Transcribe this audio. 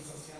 asociación